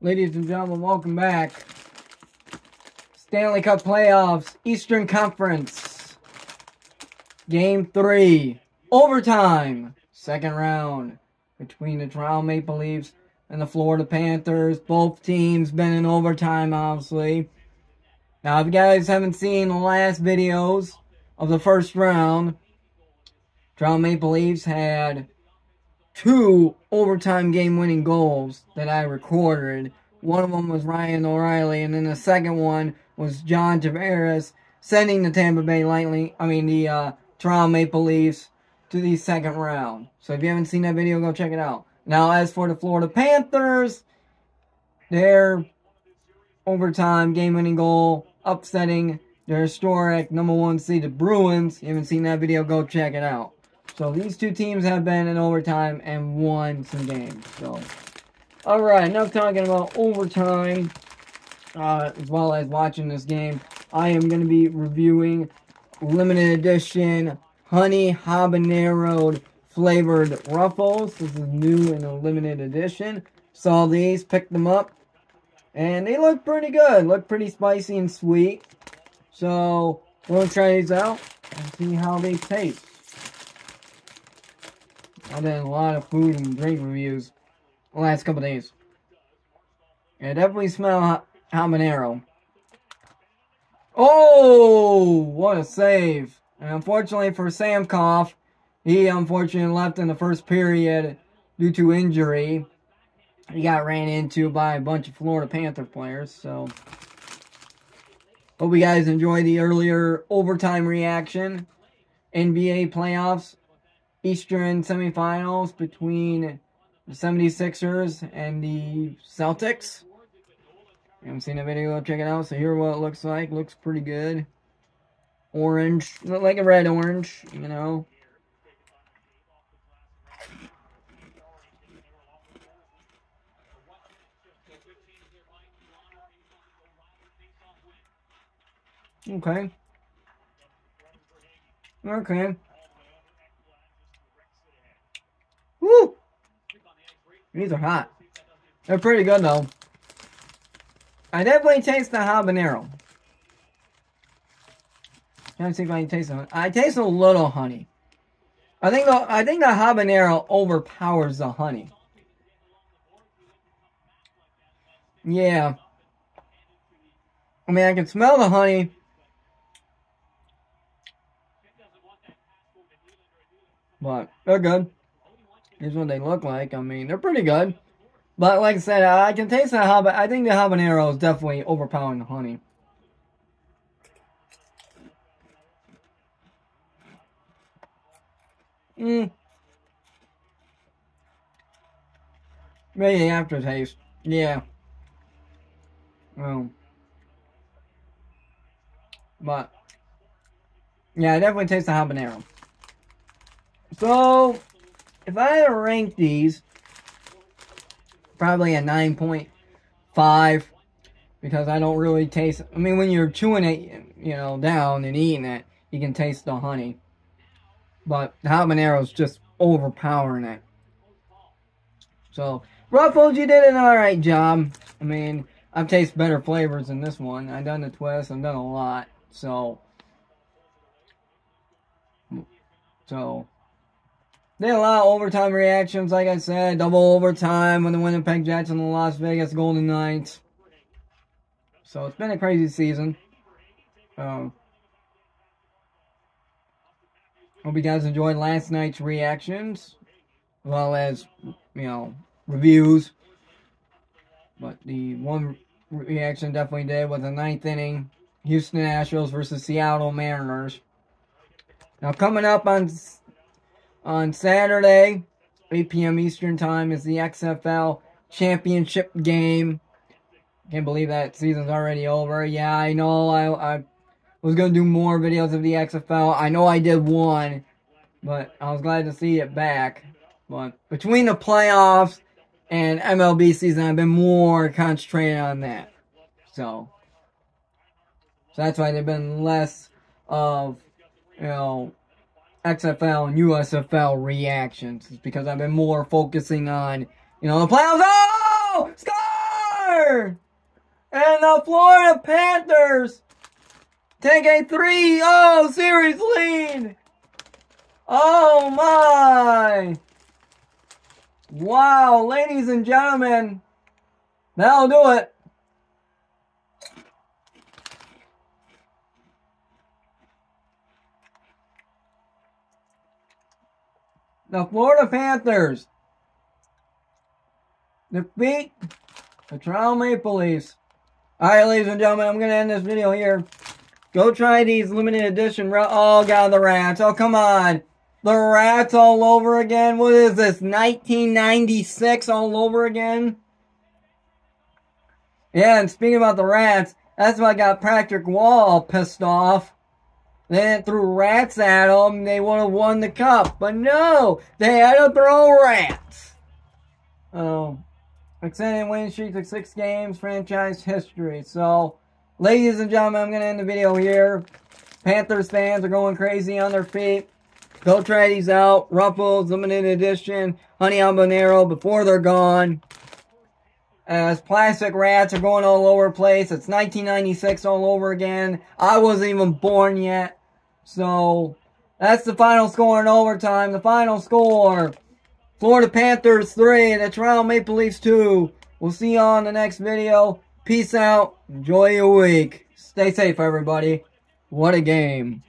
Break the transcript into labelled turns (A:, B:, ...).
A: Ladies and gentlemen, welcome back. Stanley Cup Playoffs, Eastern Conference. Game 3. Overtime. Second round. Between the Toronto Maple Leafs and the Florida Panthers. Both teams been in overtime, obviously. Now, if you guys haven't seen the last videos of the first round, Toronto Maple Leafs had two overtime game-winning goals that I recorded. One of them was Ryan O'Reilly, and then the second one was John Tavares sending the Tampa Bay Lightning, I mean the uh, Toronto Maple Leafs to the second round. So if you haven't seen that video, go check it out. Now, as for the Florida Panthers, their overtime game-winning goal, upsetting their historic number one seed, the Bruins. If you haven't seen that video, go check it out. So these two teams have been in overtime and won some games. So, all right, enough talking about overtime, uh, as well as watching this game, I am going to be reviewing limited edition honey habanero flavored ruffles. This is new in a limited edition. Saw these, picked them up, and they look pretty good. Look pretty spicy and sweet. So, we'll try these out and see how they taste. I've done a lot of food and drink reviews the last couple days. I definitely smell habanero. Oh, what a save. And unfortunately for Samkoff, he unfortunately left in the first period due to injury. He got ran into by a bunch of Florida Panther players, so... Hope you guys enjoyed the earlier overtime reaction. NBA playoffs. Eastern semifinals between the 76ers and the Celtics. You haven't seen the video, check it out. So here what it looks like. Looks pretty good. Orange. Like a red orange, you know. Okay. Okay. These are hot. They're pretty good though. I definitely taste the habanero. Trying to see if I can taste it. I taste a little honey. I think the I think the habanero overpowers the honey. Yeah. I mean, I can smell the honey. But they're good. Here's what they look like. I mean, they're pretty good. But like I said, I can taste the habanero. I think the habanero is definitely overpowering the honey. Mmm. Maybe aftertaste. Yeah. Um. But. Yeah, I definitely taste the habanero. So, if I rank these, probably a 9.5 because I don't really taste. I mean, when you're chewing it, you know, down and eating it, you can taste the honey. But the is just overpowering it. So, Ruffles, you did an alright job. I mean, I've tasted better flavors than this one. I've done the twist, I've done a lot. So, so, they had a lot of overtime reactions, like I said. Double overtime when the Winnipeg Jets and the Las Vegas Golden Knights. So it's been a crazy season. Um, hope you guys enjoyed last night's reactions. As well as, you know, reviews. But the one reaction definitely did was the ninth inning. Houston Astros versus Seattle Mariners. Now coming up on on Saturday, 8 p.m. Eastern Time, is the XFL Championship game. Can't believe that season's already over. Yeah, I know. I, I was going to do more videos of the XFL. I know I did one, but I was glad to see it back. But between the playoffs and MLB season, I've been more concentrated on that. So, so that's why there've been less of, you know, XFL and USFL reactions. It's because I've been more focusing on, you know, the playoffs. Oh! Score! And the Florida Panthers take a 3-0 series lead. Oh my. Wow, ladies and gentlemen, that'll do it. The Florida Panthers defeat the Toronto Maple Leafs. Alright, ladies and gentlemen, I'm going to end this video here. Go try these limited edition. Oh, God, the rats. Oh, come on. The rats all over again. What is this? 1996 all over again? Yeah, and speaking about the rats, that's why I got Patrick Roy pissed off. Then threw rats at them, they would have won the cup. But no, they had to throw rats. Oh, extended winning streak to six games, franchise history. So, ladies and gentlemen, I'm going to end the video here. Panthers fans are going crazy on their feet. Go try these out. Ruffles, limited edition, honey habanero before they're gone. As plastic rats are going all over the place. It's 1996 all over again. I wasn't even born yet. So, that's the final score in overtime. The final score. Florida Panthers 3, the Toronto Maple Leafs 2. We'll see you on the next video. Peace out. Enjoy your week. Stay safe, everybody. What a game.